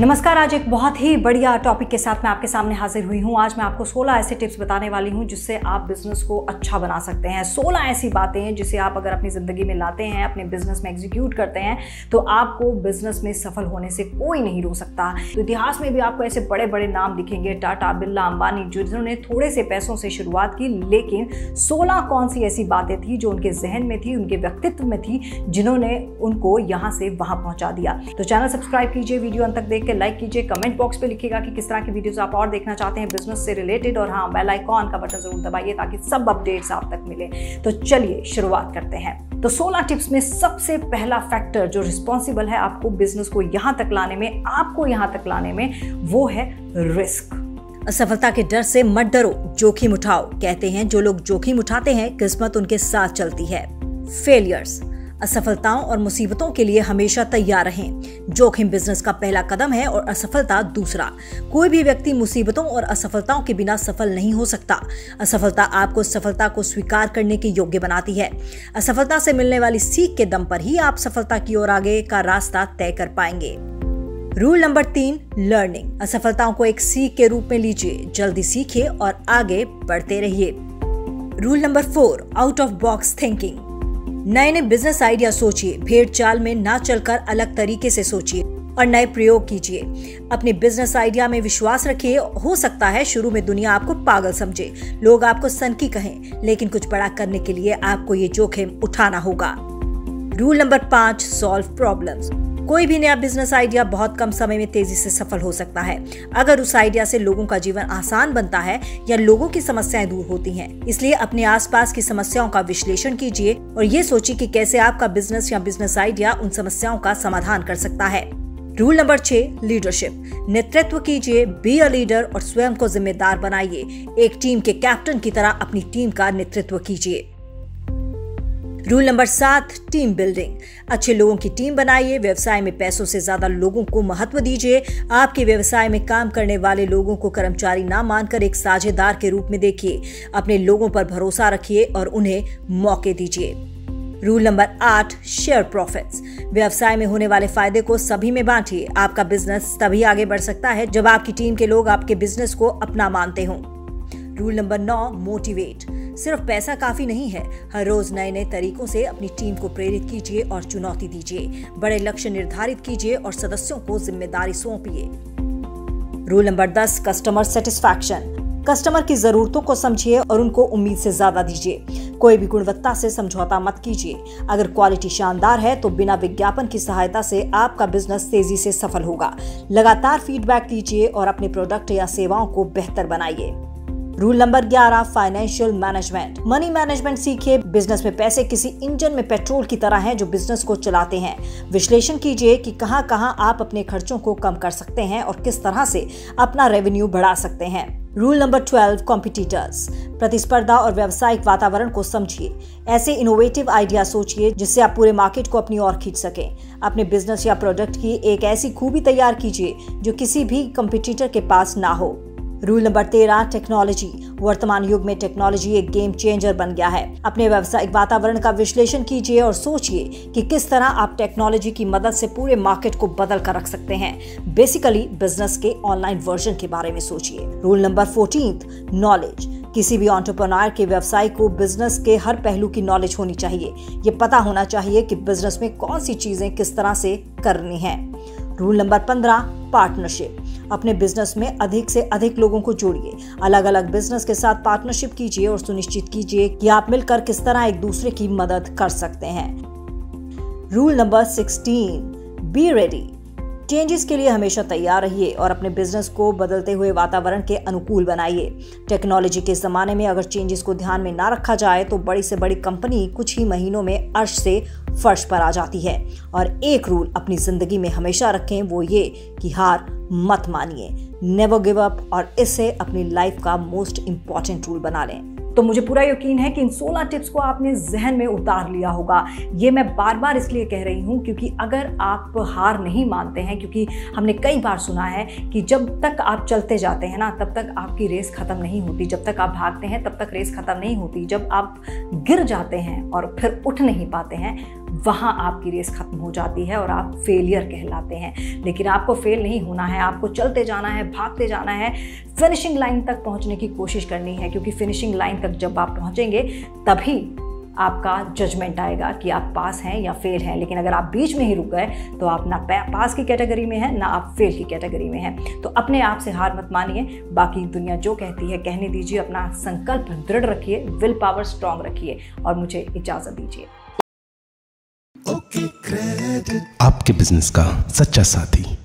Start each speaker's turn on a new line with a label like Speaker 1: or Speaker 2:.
Speaker 1: नमस्कार, आज एक बहुत ही बढ़िया टॉपिक के साथ मैं आपके सामने हाजिर हुई हूँ। आज मैं आपको 16 ऐसे टिप्स बताने वाली हूँ, जिससे आप बिज़नेस को अच्छा बना सकते हैं। 16 ऐसी बातें हैं, जिसे आप अगर अपनी ज़िंदगी में लाते हैं, अपने बिज़नेस में एग्जीक्यूट करते हैं तो आपको बिज़नेस में सफल होने से कोई नहीं रोक सकता। तो इतिहास में भी आपको ऐसे बड़े बड़े नाम दिखेंगे, टाटा, बिरला, अंबानी जिन्होंने थोड़े से पैसों से शुरुआत की, लेकिन सोलह कौन सी ऐसी बातें थी जो उनके जहन में थी, उनके व्यक्तित्व में थी, जिन्होंने उनको यहाँ से वहाँ पहुँचा दिया? तो चैनल सब्सक्राइब कीजिए, वीडियो अंत तक देख के लाइक कीजिए कमेंट बॉक्स पे लिखिएगा कि किस तरह की वीडियोस आप और देखना चाहते हैं बिज़नेस से रिलेटेड और हाँ बेल आइकॉन का बटन ज़रूर दबाइए ताकि सब अपडेट्स आप तक मिले। तो चलिए शुरुआत करते हैं। तो 16 टिप्स में सबसे पहला फैक्टर जो रिस्पॉन्सिबल है आपको बिज़नेस को यहाँ तक लाने में, आपको यहाँ तक लाने में, वो है रिस्क असफलता के डर से मत डरो, जोखिम उठाओ। कहते हैं, जो लोग जोखिम उठाते हैं, किस्मत उनके साथ चलती है। फेलियर्स असफलताओं और मुसीबतों के लिए हमेशा तैयार रहें। जोखिम बिज़नेस का पहला कदम है और असफलता दूसरा। कोई भी व्यक्ति मुसीबतों और असफलताओं के बिना सफल नहीं हो सकता। असफलता आपको सफलता को स्वीकार करने के योग्य बनाती है। असफलता से मिलने वाली सीख के दम पर ही आप सफलता की ओर आगे का रास्ता तय कर पाएँगे। रूल नंबर तीन, लर्निंग। असफलताओं को एक सीख के रूप में लीजिए। जल्दी सीखिए और आगे बढ़ते रहिए। Rule number four, out of box thinking. नए नए बिज़नेस आइडिया सोचिए। भेड़ चाल में ना चलकर अलग तरीके से सोचिए और नए प्रयोग कीजिए। अपने बिज़नेस आइडिया में विश्वास रखिए। हो सकता है शुरू में दुनिया आपको पागल समझे। लोग आपको सनकी कहें, लेकिन कुछ बड़ा करने के लिए आपको ये जोखिम उठाना होगा। रूल नंबर पाँच सॉल्व प्रॉब्लम्स कोई भी नया बिज़नेस आइडिया बहुत कम समय में तेज़ी से सफल हो सकता है। अगर उस आइडिया से लोगों का जीवन आसान बनता है या लोगों की समस्याएँ दूर होती हैं। इसलिए अपने आसपास की समस्याओं का विश्लेषण कीजिए और ये सोचिए कि कैसे आपका बिज़नेस या बिज़नेस आइडिया उन समस्याओं का समाधान कर सकता है। रूल नंबर छह लीडरशिप नेतृत्व कीजिए बी अ लीडर और स्वयं को जिम्मेदार बनाइए। एक टीम के कैप्टन की तरह अपनी टीम का नेतृत्व कीजिए। रूल नंबर सात टीम बिल्डिंग अच्छे लोगों की टीम बनाइए, व्यवसाय में पैसों से ज़्यादा लोगों को महत्व दीजिए। आपके व्यवसाय में काम करने वाले लोगों को कर्मचारी ना मानकर एक साझेदार के रूप में देखिए। अपने लोगों पर भरोसा रखिए और उन्हें मौके दीजिए। रूल नंबर आठ शेयर प्रॉफिट्स व्यवसाय में होने वाले फ़ायदे को सभी में बांटिए। आपका बिज़नेस तभी आगे बढ़ सकता है जब आपकी टीम के लोग आपके बिज़नेस को अपना मानते हों। रूल नंबर नौ मोटिवेट सिर्फ़ पैसा काफ़ी नहीं है। हर रोज नए नए तरीकों से अपनी टीम को प्रेरित कीजिए और चुनौती दीजिए। बड़े लक्ष्य निर्धारित कीजिए और सदस्यों को ज़िम्मेदारी सौंपिए। रूल नंबर दस कस्टमर सेटिस्फैक्शन कस्टमर की जरूरतों को समझिए और उनको उम्मीद से ज़्यादा दीजिए। कोई भी गुणवत्ता से समझौता मत कीजिए। अगर क्वालिटी शानदार है तो बिना विज्ञापन की सहायता से आपका बिज़नेस तेज़ी से सफल होगा। लगातार फीडबैक दीजिए और अपने प्रोडक्ट या सेवाओं को बेहतर बनाइए। रूल नंबर ग्यारह फाइनेंशियल मैनेजमेंट मनी मैनेजमेंट सीखिए। बिज़नेस में पैसे किसी इंजन में पेट्रोल की तरह है जो बिज़नेस को चलाते हैं। विश्लेषण कीजिए कि कहाँ कहाँ आप अपने खर्चों को कम कर सकते हैं और किस तरह से अपना रेवेन्यू बढ़ा सकते हैं। रूल नंबर ट्वेल्व कॉम्पिटिटर्स प्रतिस्पर्धा और व्यावसायिक वातावरण को समझिए। ऐसे इनोवेटिव आइडिया सोचिए जिससे आप पूरे मार्केट को अपनी ओर खींच सके। अपने बिज़नेस या प्रोडक्ट की एक ऐसी खूबी तैयार कीजिए जो किसी भी कंपटीटर के पास ना हो। रूल नंबर तेरह टेक्नोलॉजी वर्तमान युग में टेक्नोलॉजी एक गेम चेंजर बन गया है। अपने व्यावसायिक वातावरण का विश्लेषण कीजिए और सोचिए कि किस तरह आप टेक्नोलॉजी की मदद से पूरे मार्केट को बदल कर रख सकते हैं। बेसिकली बिज़नेस के ऑनलाइन वर्जन के बारे में सोचिए। रूल नंबर फोर्टीन नॉलेज किसी भी ऑन्टरप्रनर के व्यवसाय को बिज़नेस के हर पहलू की नॉलेज होनी चाहिए। ये पता होना चाहिए कि बिज़नेस में कौन सी चीज़ें किस तरह से करनी है। रूल नंबर पंद्रह पार्टनरशिप अपने बिज़नेस में अधिक से अधिक लोगों को जोड़िए। अलग अलग बिज़नेस के साथ पार्टनरशिप कीजिए और सुनिश्चित कीजिए कि आप मिलकर किस तरह एक दूसरे की मदद कर सकते हैं। Rule number sixteen be ready changes के लिए हमेशा तैयार रहिए और अपने बिज़नेस को बदलते हुए वातावरण के अनुकूल बनाइए। टेक्नोलॉजी के जमाने में अगर चेंजेस को ध्यान में ना रखा जाए तो बड़ी से बड़ी कंपनी कुछ ही महीनों में अर्श से फर्श पर आ जाती है। और एक रूल अपनी ज़िंदगी में हमेशा रखें, वो ये कि हार मत मानिए। नेवर गिव अप और इसे अपनी लाइफ का मोस्ट इंपॉर्टेंट रूल बना लें। तो मुझे पूरा यकीन है कि इन 16 टिप्स को आपने जहन में उतार लिया होगा। ये मैं बार बार इसलिए कह रही हूँ क्योंकि अगर आप हार नहीं मानते हैं, क्योंकि हमने कई बार सुना है कि जब तक आप चलते जाते हैं ना, तब तक आपकी रेस खत्म नहीं होती। जब तक आप भागते हैं, तब तक रेस खत्म नहीं होती। जब आप गिर जाते हैं और फिर उठ नहीं पाते हैं वहाँ आपकी रेस खत्म हो जाती है और आप फेलियर कहलाते हैं। लेकिन आपको फेल नहीं होना है, आपको चलते जाना है, भागते जाना है फिनिशिंग लाइन तक पहुँचने की कोशिश करनी है, क्योंकि फिनिशिंग लाइन तक जब आप पहुँचेंगे, तभी आपका जजमेंट आएगा कि आप पास हैं या फेल हैं। लेकिन अगर आप बीच में ही रुक गए तो आप ना पास की कैटेगरी में हैं, ना आप फेल की कैटेगरी में हैं। तो अपने आप से हार मत मानिए। बाकी दुनिया जो कहती है, कहने दीजिए, अपना संकल्प दृढ़ रखिए विल पावर स्ट्रांग रखिए और मुझे इजाज़त दीजिए।
Speaker 2: आपके बिज़नेस का सच्चा साथी।